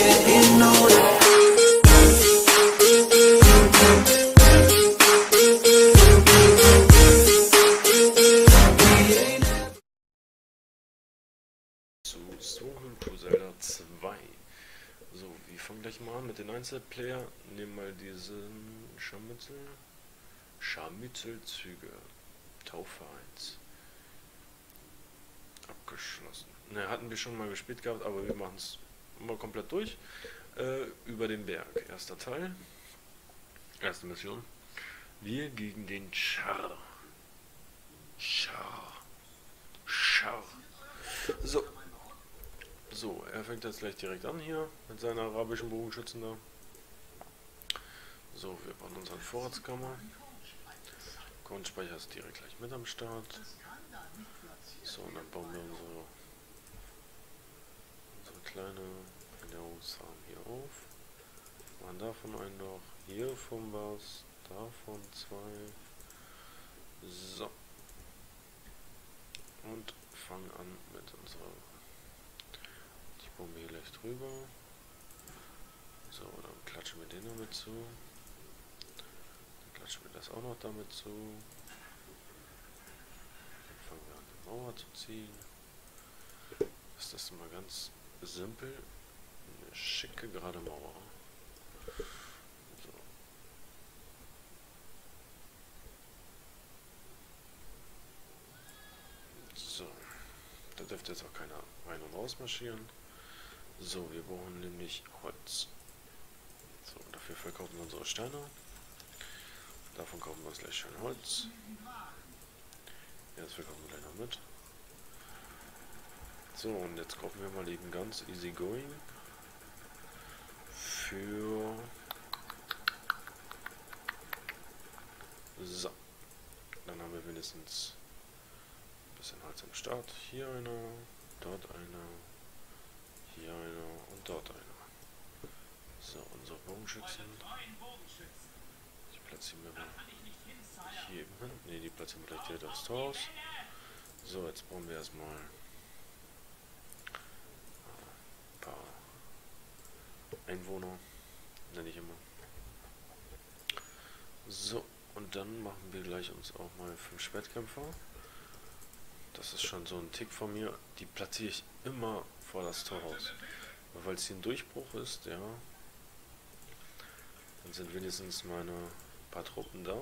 getting older. Zelda 2. So, wir fangen gleich mal an mit den Einzelplayer. Nehmen mal diesen Scharmützel. Scharmützelzüge. Taufvereins. Abgeschlossen. Ne, hatten wir schon mal gespielt gehabt, aber wir machen es mal komplett durch. Äh, über den Berg. Erster Teil. Erste Mission. Wir gegen den Char. Char. Char. So, so, er fängt jetzt gleich direkt an hier mit seiner arabischen Bogenschützen da. So, wir bauen unsere Vorratskammer. Grundspeicher ist direkt gleich mit am Start. So, und dann bauen wir unsere kleine Ernährungsfarm hier auf. Machen davon einen noch. Hiervon was. Davon zwei. So. Und fangen an mit unserer die wir hier gleich drüber. So, dann klatschen wir den damit zu. Dann klatschen wir das auch noch damit zu. Dann fangen wir an, die Mauer zu ziehen. Ist das mal ganz simpel. Eine schicke, gerade Mauer. So. So. Da dürfte jetzt auch keiner rein und raus marschieren. So, wir brauchen nämlich Holz. So, dafür verkaufen wir unsere Steine. Davon kaufen wir uns gleich schön Holz. Das verkaufen wir gleich noch mit. So, und jetzt kaufen wir mal eben ganz easy going. Für... So. Dann haben wir wenigstens ein bisschen Holz am Start. Hier einer, dort einer. Hier einer und dort einer. So, unsere Bogenschützen. Die platzieren wir mal hier eben hin. Ne, die platzieren wir gleich direkt aufs Tor aus. So, jetzt brauchen wir erstmal ein paar Einwohner. Nenne ich immer. So, und dann machen wir gleich uns auch mal fünf Schwertkämpfer. Das ist schon so ein Tick von mir. Die platziere ich immer vor das Torhaus. Weil es hier ein Durchbruch ist, ja. Dann sind wenigstens meine paar Truppen da.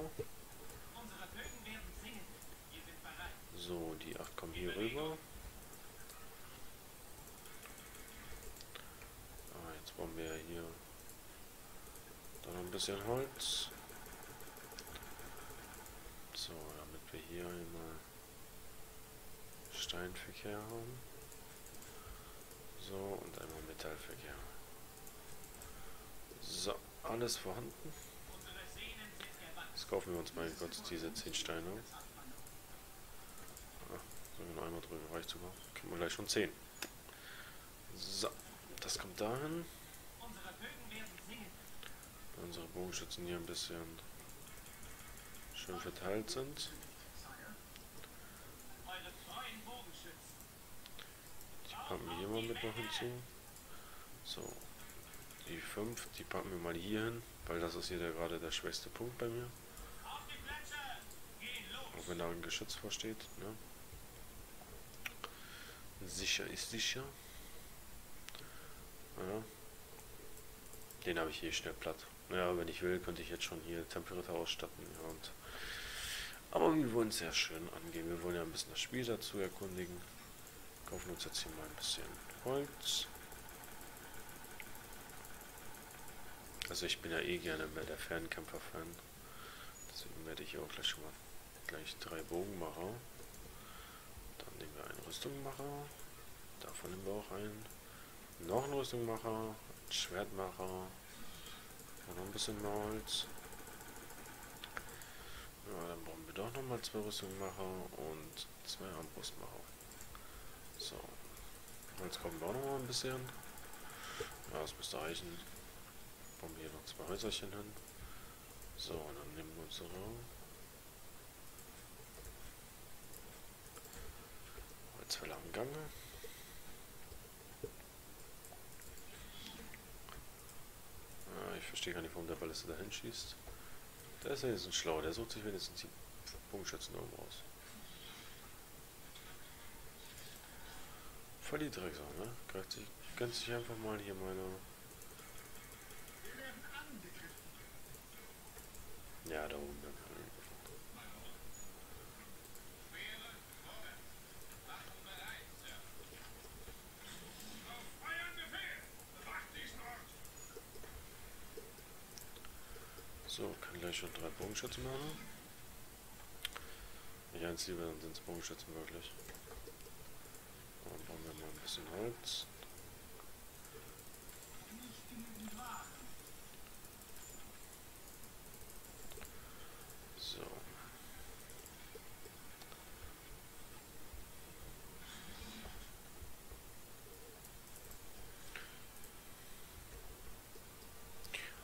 So, die 8 kommen hier rüber. Ah, jetzt brauchen wir hier dann noch ein bisschen Holz. So, damit wir hier einmal Steinverkehr haben. So, und einmal Metallverkehr. So, alles vorhanden. Jetzt kaufen wir uns mal kurz diese 10 Steine. Ah, so, noch einmal drüber, reicht sogar. Kriegen wir gleich schon 10. So, das kommt dahin. Unsere Bogenschützen hier ein bisschen schön verteilt sind. Die packen wir hier mal mit noch hinzu. So, die 5, die packen wir mal hier hin, weil das ist hier der, gerade der schwächste Punkt bei mir. Auch wenn da ein Geschütz vorsteht. Ne? Sicher ist sicher. Ja. Den habe ich hier schnell platt. Ja, wenn ich will, könnte ich jetzt schon hier Temperatur ausstatten. Ja, und aber wir wollen es sehr schön angehen. Wir wollen ja ein bisschen das Spiel dazu erkundigen. Kaufen uns jetzt hier mal ein bisschen Holz. Also ich bin ja eh gerne mehr der Fernkämpfer-Fan. Deswegen werde ich hier auch gleich schon mal gleich drei Bogenmacher. Dann nehmen wir einen Rüstungmacher. Davon nehmen wir auch einen. Noch einen Rüstungmacher. Schwertmacher. Und noch ein bisschen Holz. Ja, dann brauchen wir doch nochmal zwei Rüstungmacher und zwei Armbrustmacher. So. Jetzt kommen wir auch nochmal ein bisschen. Ja, das müsste reichen. Bauen wir hier noch zwei Häuserchen hin. So, und dann nehmen wir unsere Holzfäller am Gange. Verstehe gar nicht, warum der Balliste dahin schießt. Der ist wenigstens schlau, der sucht sich wenigstens die Punktschützen irgendwo aus. Voll die Drecksau, ne? Greift sich, gönnt sich einfach mal hier meine... Ja, da oben dann. So, kann gleich schon drei Bogenschützen machen. Nicht eins lieber, dann sind es Bogenschützen wirklich. Dann bauen wir mal ein bisschen Holz. So.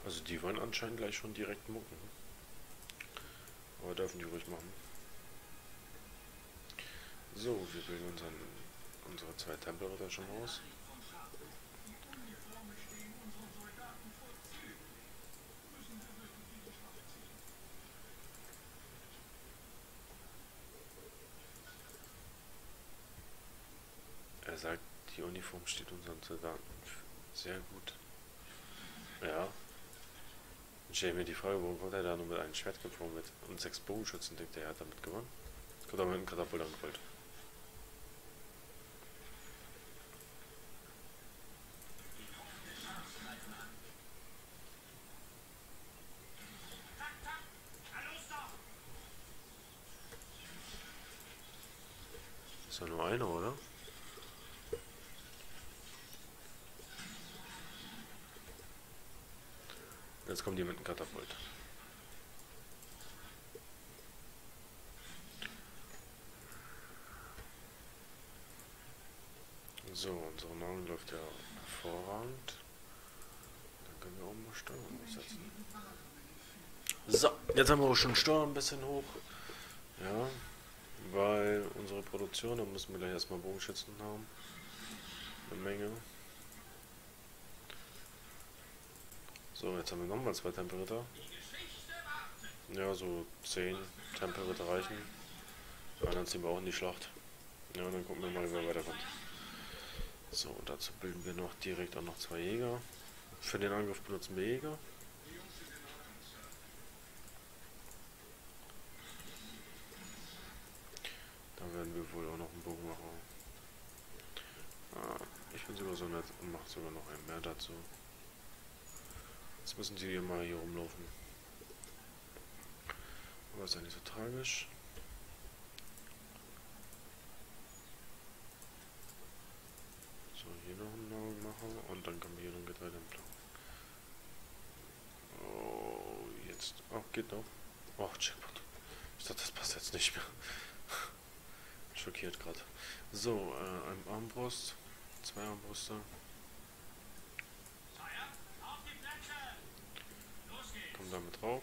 Also die wollen anscheinend gleich schon direkt mucken. Aber dürfen die ruhig machen. So, wir bilden unseren, unsere zwei Tempelritter schon aus. Er sagt, die Uniform steht unseren Soldaten sehr gut. Ja, ich stelle mir die Frage, warum kommt er da nur mit einem Schwert geflogen mit und sechs Bogenschützen? Denkt er, er hat damit gewonnen? Kommt er mit einem Katapult angerollt. Ist ja nur einer, oder? Jetzt kommt die mit dem Katapult. So, Nahrung läuft ja hervorragend. Dann können wir auch mal Steuern aussetzen. So, jetzt haben wir auch schon Steuern ein bisschen hoch. Ja, weil unsere Produktion, da müssen wir gleich erstmal Bogenschützen haben. Eine Menge. So, jetzt haben wir nochmal zwei Tempelritter. Ja, so 10 Tempelritter reichen. Ja, dann ziehen wir auch in die Schlacht. Ja, und dann gucken wir mal, wer weiterkommt. So, und dazu bilden wir noch direkt auch noch zwei Jäger. Für den Angriff benutzen wir Jäger. Dann werden wir wohl auch noch einen Bogen machen. Ah, ich bin sogar so nett und mache sogar noch einen mehr dazu. Jetzt müssen sie hier mal hier rumlaufen. Aber ist ja nicht so tragisch. So, hier noch einen Namen machen und dann können wir hier noch einen Getreidehändler. Oh, jetzt. Oh, geht noch. Oh, Checkpoint. Ich dachte, das passt jetzt nicht mehr. Schockiert gerade. So, äh, ein Armbrust. Zwei Armbrüste. Kommt damit drauf.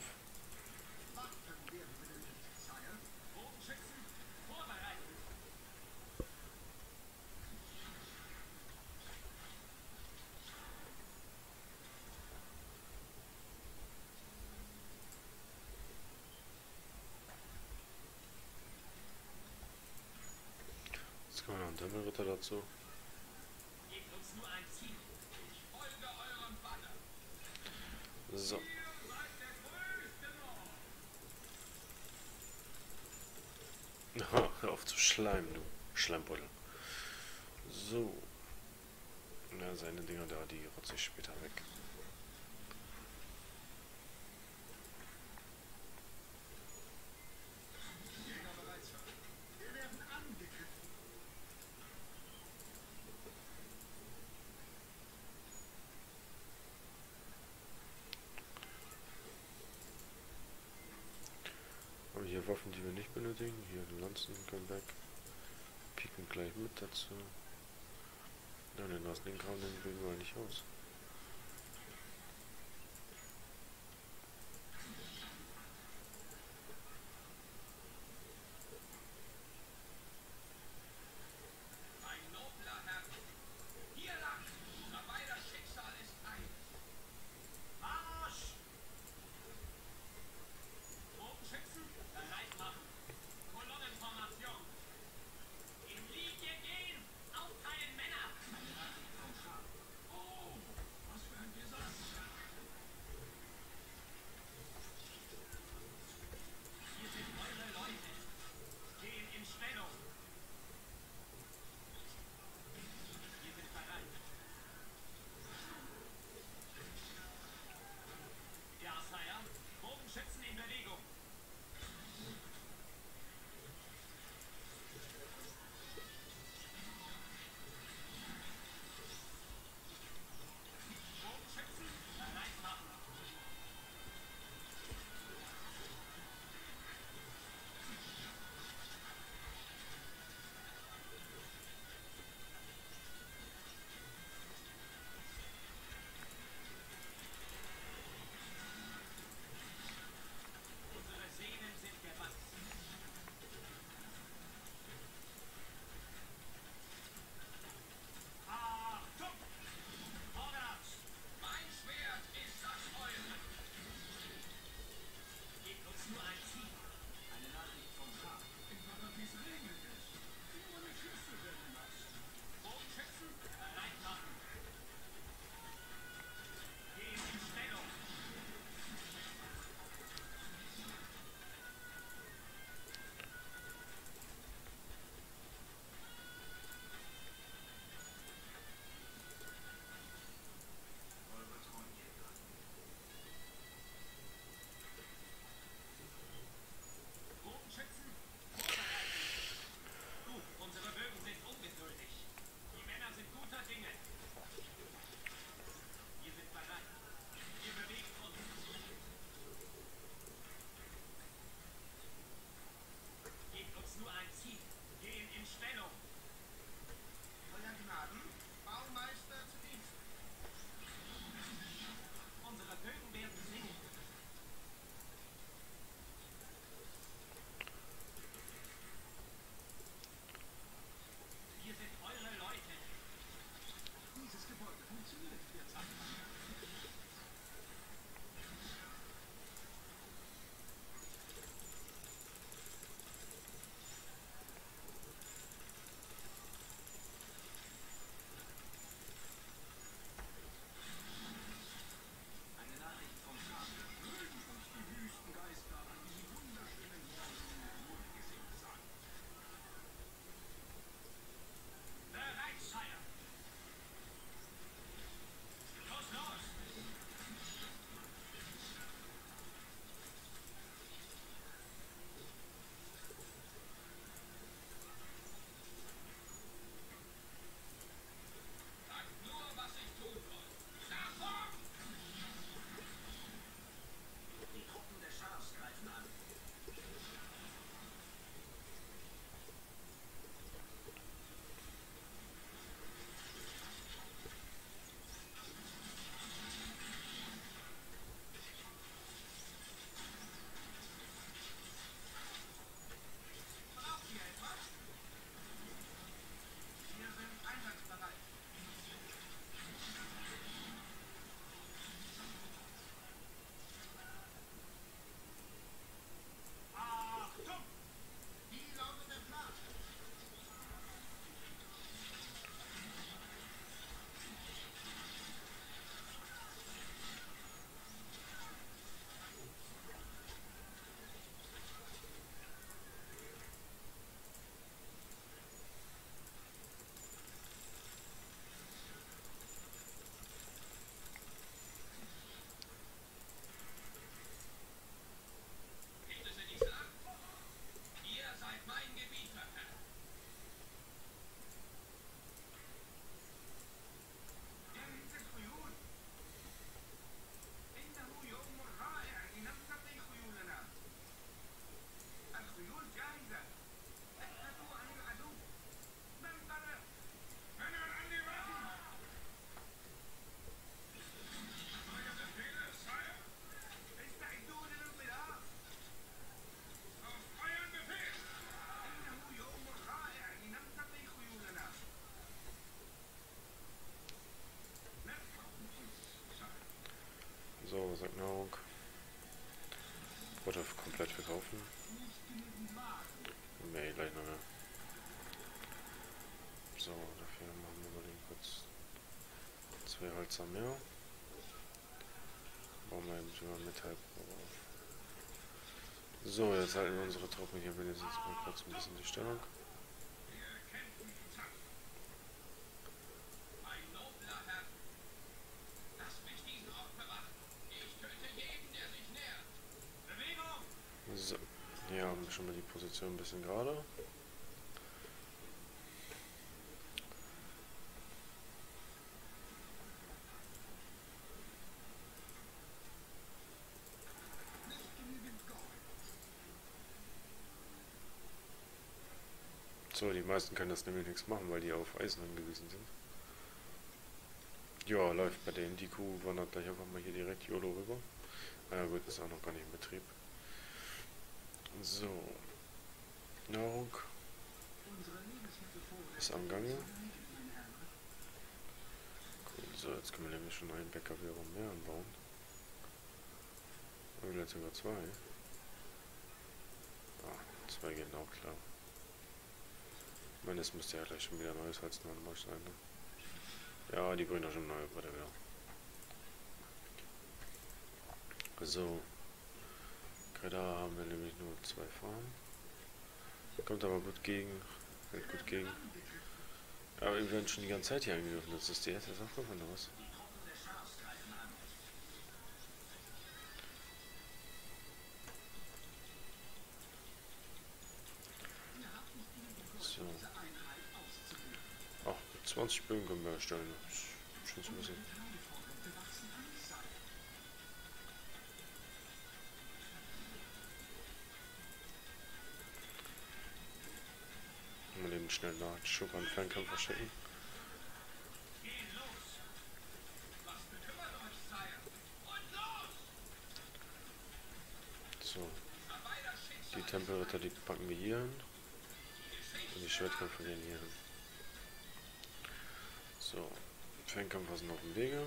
Jetzt kommen wir noch einen Tempelritter dazu. So. Hör auf zu schleimen, du Schleimbeutel. So. Na, seine Dinger da, die rotze ich später weg. Haben hier Waffen, die benötigen. Hier Lanzen können weg. Piken gleich mit dazu. Ja, den lassen den Kram, den bilden wir nicht aus. Mehr. Bauen wir eben über Metall auf. So, jetzt halten wir unsere Truppen hier wenigstens mal kurz ein bisschen die Stellung. So, hier haben wir schon mal die Position ein bisschen gerade. So, die meisten können das nämlich nichts machen, weil die auf Eisen angewiesen sind. Ja, läuft bei denen. Die Kuh wandert gleich einfach mal hier direkt YOLO rüber. Ah ja gut, ist auch noch gar nicht in Betrieb. So. Nahrung. Ist am Gange. Cool, so, jetzt können wir nämlich schon einen Bäcker wiederum mehr anbauen. Und jetzt sogar zwei. Ah, zwei gehen auch klar. Ich meine, es müsste ja gleich schon wieder neues Holz noch mal sein. Ne? Ja, die bringen ja schon neue Bretter wieder. So. Da haben wir nämlich nur zwei Farmen. Kommt aber gut gegen. Hält gut gegen. Aber wir werden schon die ganze Zeit hier angegriffen. Das ist die erste Sache von was. 20 Bögen können wir erstellen. Schon zu wissen. Mal eben schnell nach Schub an Fernkämpfer schicken. So. Die Tempelritter, die packen wir hier hin. Und die Schwertkämpfer gehen hier hin. Fernkämpfer sind auf dem Wege.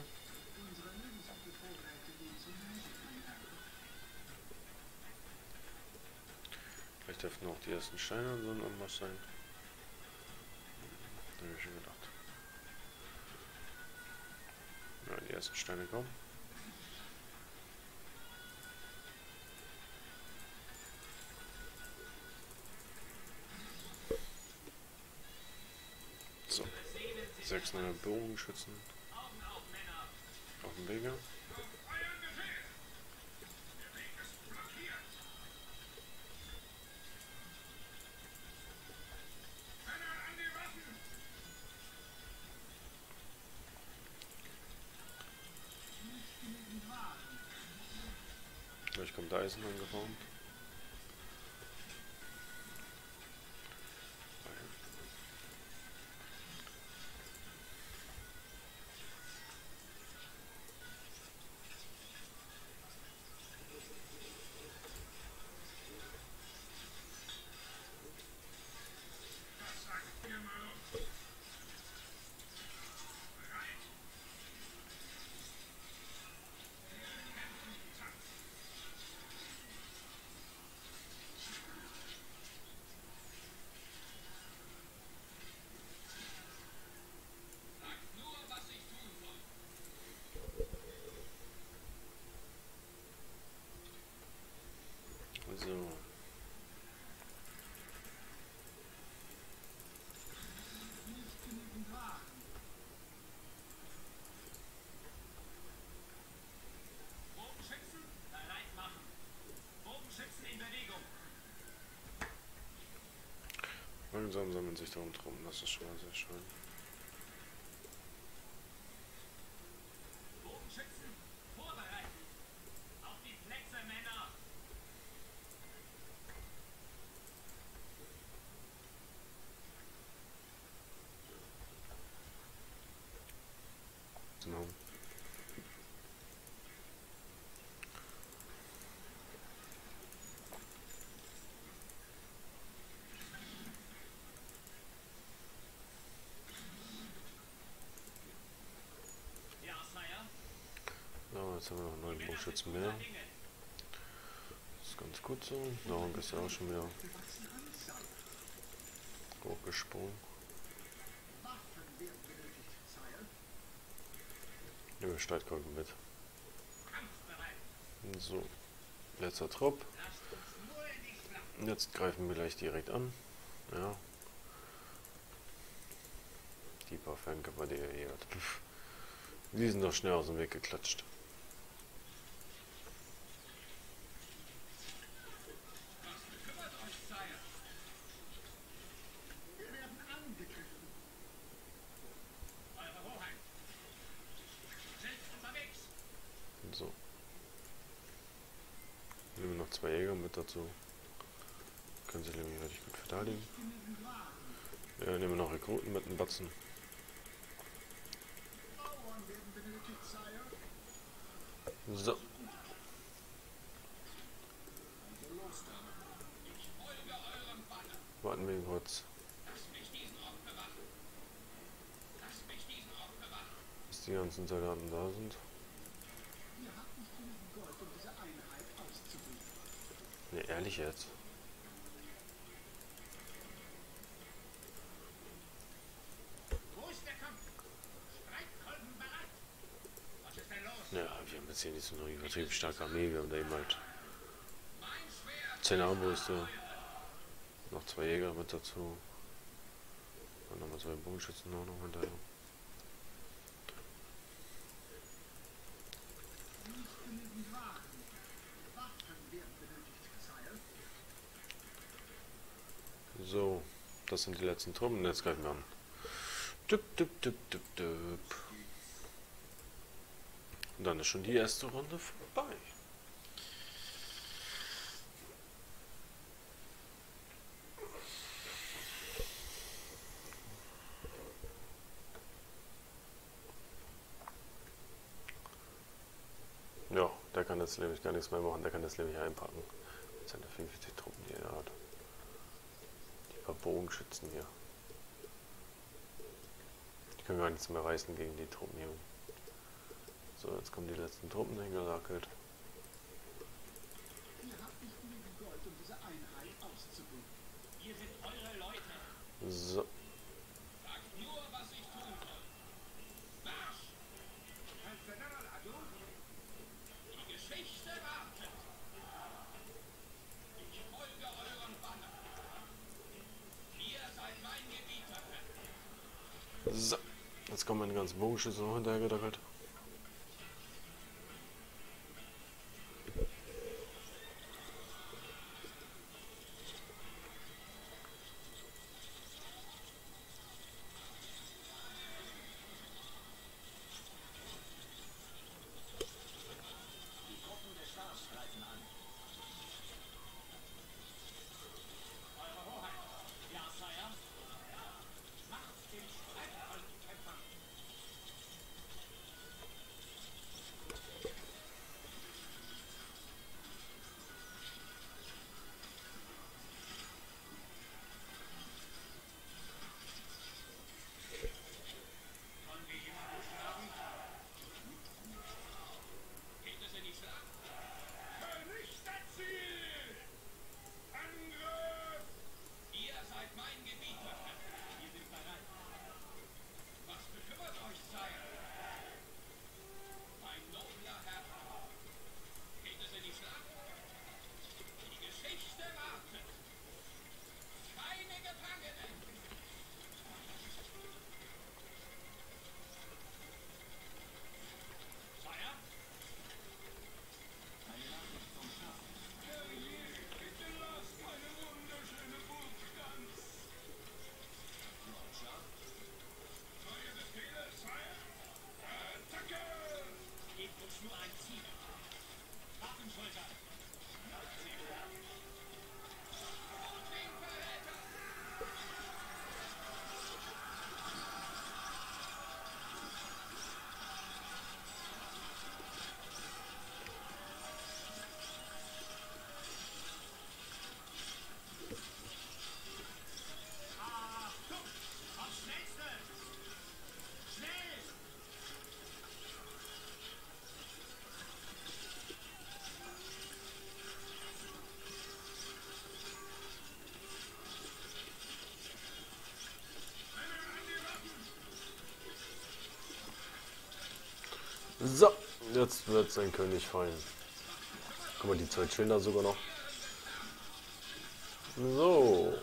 Vielleicht dürften auch die ersten Steine so ein Anmarsch sein. Da habe ich schon gedacht. Ja, die ersten Steine kommen. Sechs neue Bogenschützen. Auf dem Wege. Gleich kommt Eisen angeformt. Langsam sammeln sich darum drum, das ist schon mal sehr schön. Bogenschützen vorbereiten. Auf die Plätze, Männer. Genau. jetzt haben wir Bogenschützen mehr. Das ist ganz gut so. Nahrung ist ja auch schon wieder hochgesprungen. Nehmen wir Streitkolben mit. So, letzter Trupp. Jetzt greifen wir gleich direkt an. Ja. Die paar Fernkämpfer, die er hier hat. Die sind doch schnell aus dem Weg geklatscht. So. Nehmen wir noch zwei Dazu. Können sie nämlich richtig gut verteidigen. Ja, nehmen wir noch Rekruten mit einem Batzen. So. Warten wir kurz. Bis die ganzen Soldaten da sind. Ne, ehrlich jetzt. Ja, wir haben jetzt hier nicht so eine übertrieben starke Armee, wir haben da eben halt 10 Armbrüste, noch zwei Jäger mit dazu und nochmal zwei Bogenschützen auch noch hinterher. So, das sind die letzten Truppen. Jetzt greifen wir an. Düpp, düpp, düpp, düpp, düpp. Und dann ist schon die erste Runde vorbei. Ja, der kann jetzt nämlich gar nichts mehr machen. Der kann jetzt nämlich einpacken. Seine 45 Truppen, die er hat paar Bogenschützen hier. Die können gar nichts mehr reißen gegen die Truppen hier. So, jetzt kommen die letzten Truppen hingelagert. So. So, ganzen Bogenschüsse noch hinterhergedackelt. So, jetzt wird sein König fallen. Guck mal, die zwei da sogar noch. So.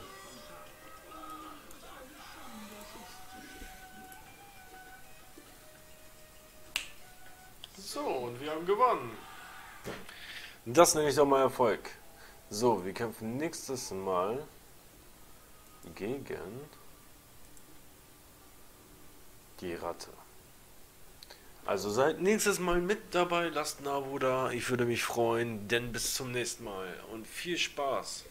So, und wir haben gewonnen. Das nenne ich doch mal Erfolg. So, wir kämpfen nächstes Mal gegen die Ratte. Also seid nächstes Mal mit dabei, lasst ein Abo da, ich würde mich freuen, denn bis zum nächsten Mal und viel Spaß.